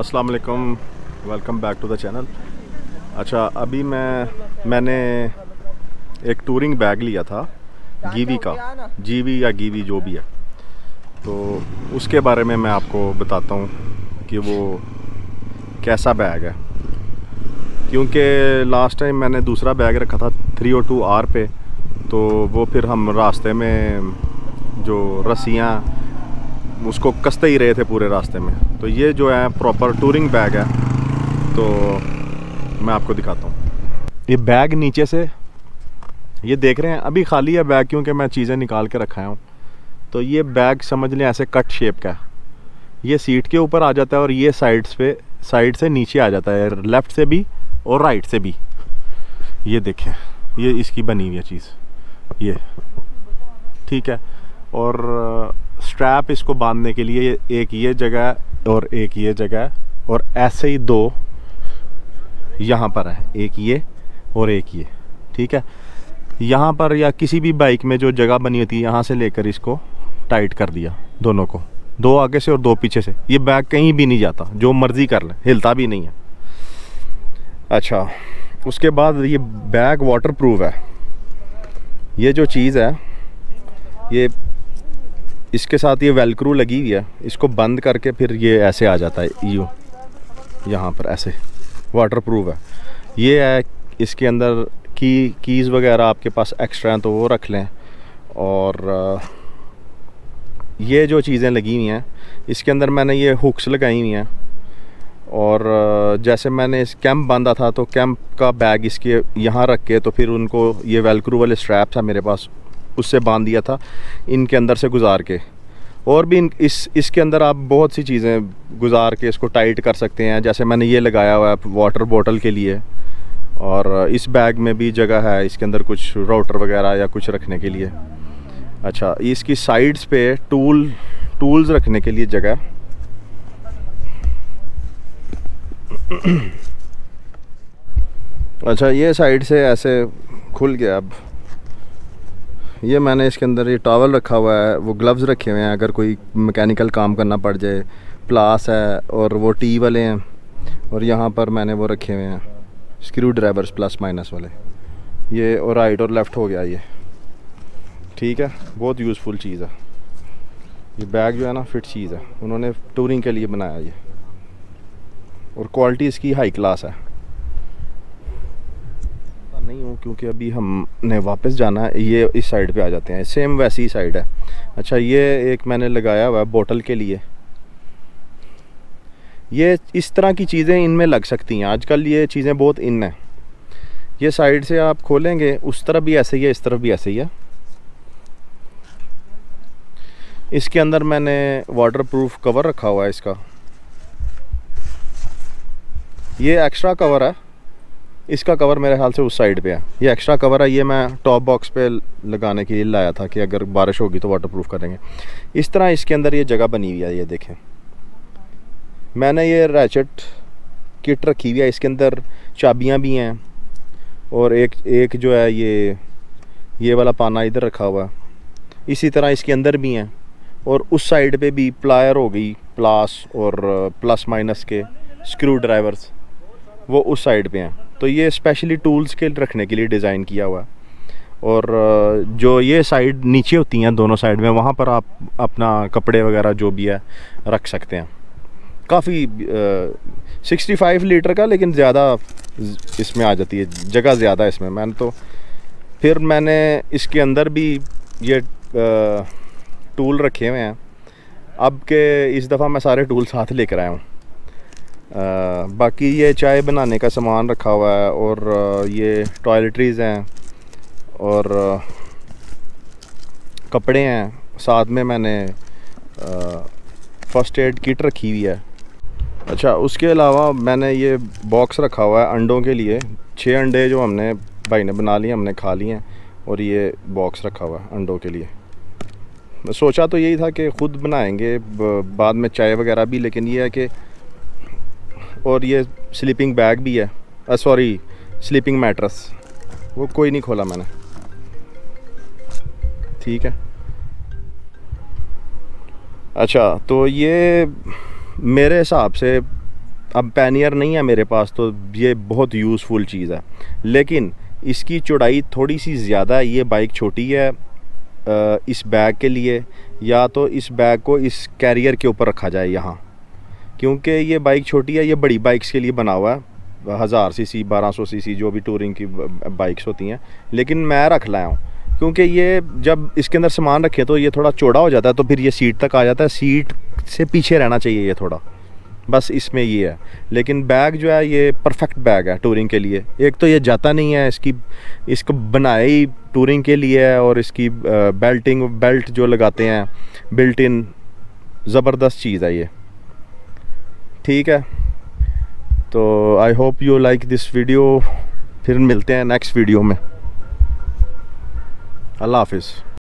अस्सलाम वालेकुम welcome back to the channel अच्छा अभी मैं, मैंने एक टूरिंग बैग लिया था गीवी का। जीवी या गीवी जो भी है। तो उसके बारे में मैं आपको बताता हूँ कि वो कैसा बैग है। क्योंकि लास्ट टाइम मैंने दूसरा बैग रखा था थ्री ओ टू आर पे तो वो फिर हम रास्ते में जो रस्सियाँ उसको कसते ही रहे थे पूरे रास्ते में। तो ये जो है प्रॉपर टूरिंग बैग है। तो मैं आपको दिखाता हूँ। ये बैग नीचे से, ये देख रहे हैं, अभी खाली है बैग क्योंकि मैं चीज़ें निकाल के रखा हूँ। तो ये बैग समझ लें ऐसे कट शेप का ये सीट के ऊपर आ जाता है और ये साइड्स पे साइड से नीचे आ जाता है लेफ़्ट से भी और राइट से भी। ये देखें, ये इसकी बनी हुई है चीज़। ये, ठीक है। और स्ट्रैप इसको बांधने के लिए एक ये जगह और एक ये जगह, और ऐसे ही दो यहाँ पर है, एक ये और एक ये, ठीक है? यहाँ पर या किसी भी बाइक में जो जगह बनी होती है, यहाँ से लेकर इसको टाइट कर दिया, दोनों को। दो आगे से और दो पीछे से। ये बैग कहीं भी नहीं जाता, जो मर्ज़ी कर ले, हिलता भी नहीं है। अच्छा उसके बाद ये बैग वाटर प्रूफ है। ये जो चीज़ है, ये इसके साथ ये वेलक्रू लगी हुई है। इसको बंद करके फिर ये ऐसे आ जाता है। यू यहाँ पर ऐसे। वाटर प्रूफ है। ये है इसके अंदर की कीज़ वगैरह आपके पास एक्स्ट्रा हैं तो वो रख लें। और, ये जो चीज़ें लगी हुई हैं, इसके अंदर मैंने ये हुक्स लगाई हुई हैं। और, जैसे मैंने इस कैंप बांधा था तो कैंप का बैग इसके यहाँ रख के तो फिर उनको ये वेलक्रू वाले स्ट्रैप्स है मेरे पास। उससे बाँध दिया था, इनके अंदर से गुजार के। और भी इन, इस, इसके अंदर आप बहुत सी चीज़ें गुजार के इसको टाइट कर सकते हैं। जैसे मैंने ये लगाया हुआ है वाटर बॉटल के लिए, और इस बैग में भी जगह है इसके अंदर कुछ राउटर वगैरह या कुछ रखने के लिए। अच्छा इसकी साइड्स पे टूल, टूल्स रखने के लिए जगह। अच्छा ये साइड से ऐसे खुल गया अब। ये मैंने इसके अंदर ये टॉवल रखा हुआ है, वो ग्लव्स रखे हुए हैं, अगर कोई मैकेनिकल काम करना पड़ जाए। प्लास है, और वो टी वाले हैं, और यहाँ पर मैंने वो रखे हुए हैं स्क्रू ड्राइवर्स प्लस माइनस वाले। ये और राइट और लेफ़्ट हो गया ये। ठीक है, बहुत यूज़फुल चीज़ है। ये बैग जो है ना फिट चीज़ है। उन्होंने टूरिंग के लिए बनाया ये। और क्वालिटी इसकी हाई क्लास है। नहीं हूँ, क्योंकि अभी हमने वापस जाना है। ये इस साइड पे आ जाते हैं। सेम वैसी ही साइड है। अच्छा ये एक मैंने लगाया हुआ है बोटल के लिए। ये इस तरह की चीज़ें इनमें लग सकती हैं। आजकल ये चीज़ें बहुत इन हैं। ये साइड से आप खोलेंगे, उस तरफ़ भी ऐसे ही है, इस तरफ़ भी ऐसे ही है। इसके अंदर मैंने वाटर प्रूफ कवर रखा हुआ है इसका। ये एक्स्ट्रा कवर है। इसका कवर मेरे ख्याल से उस साइड पे है। ये एक्स्ट्रा कवर है, ये मैं टॉप बॉक्स पे लगाने के लिए लाया था कि अगर बारिश होगी तो वाटर प्रूफ करेंगे। इस तरह इसके अंदर ये जगह बनी हुई है, ये देखें। मैंने ये रैचट किट रखी हुई है, इसके अंदर चाबियाँ भी हैं और एक एक जो है ये ये वाला पाना इधर रखा हुआ है। इसी तरह इसके अंदर भी हैं और उस साइड पे भी प्लायर हो गई प्लास और प्लस माइनस के स्क्रू ड्राइवर्स वो उस साइड पे हैं। तो ये स्पेशली टूल्स के रखने के लिए डिज़ाइन किया हुआ है। और जो ये साइड नीचे होती हैं दोनों साइड में, वहाँ पर आप अपना कपड़े वगैरह जो भी है, रख सकते हैं। काफ़ी सिक्सटी फाइव लीटर का, लेकिन ज़्यादा इसमें आ जाती है। जगह ज़्यादा इसमें। मैंने तो फिर मैंने इसके अंदर भी ये टूल रखे हुए हैं। अब के इस दफ़ा मैं सारे टूल साथ लेकर आया हूँ। बाकी ये चाय बनाने का सामान रखा हुआ है और ये टॉयलेटरीज़ हैं और कपड़े हैं। साथ में मैंने फ़र्स्ट एड किट रखी हुई है। अच्छा उसके अलावा मैंने ये बॉक्स रखा हुआ है अंडों के लिए। छः अंडे जो हमने, भाई ने बना लिए, हमने खा लिए हैं और ये बॉक्स रखा हुआ है अंडों के लिए। सोचा तो यही था कि ख़ुद बनाएँगे बाद में चाय वगैरह भी, लेकिन ये है कि और ये स्लीपिंग बैग भी है। सॉरी स्लीपिंग मैट्रस वो कोई नहीं खोला मैंने। ठीक है। अच्छा तो ये मेरे हिसाब से अब पैनियर नहीं है मेरे पास तो ये बहुत यूज़फुल चीज़ है। लेकिन इसकी चौड़ाई थोड़ी सी ज़्यादा है, ये बाइक छोटी है इस बैग के लिए, या तो इस बैग को इस कैरियर के ऊपर रखा जाए यहाँ। क्योंकि ये बाइक छोटी है, ये बड़ी बाइक्स के लिए बना हुआ है। हज़ार सी सी बारह सौ सी सी जो भी टूरिंग की बाइक्स होती हैं। लेकिन मैं रख लाया हूँ, क्योंकि ये जब इसके अंदर सामान रखे तो ये थोड़ा चौड़ा हो जाता है तो फिर ये सीट तक आ जाता है। सीट से पीछे रहना चाहिए ये थोड़ा। बस इसमें ये है। लेकिन बैग जो है, ये परफेक्ट बैग है टूरिंग के लिए। एक तो ये जाता नहीं है, इसकी, इसको बनाए ही टूरिंग के लिए है और इसकी बेल्टिंग बेल्ट जो लगाते हैं बिल्ट इन ज़बरदस्त चीज़ है ये। ठीक है। तो I hope you like this video फिर मिलते हैं नेक्स्ट वीडियो में। अल्लाह हाफिज़।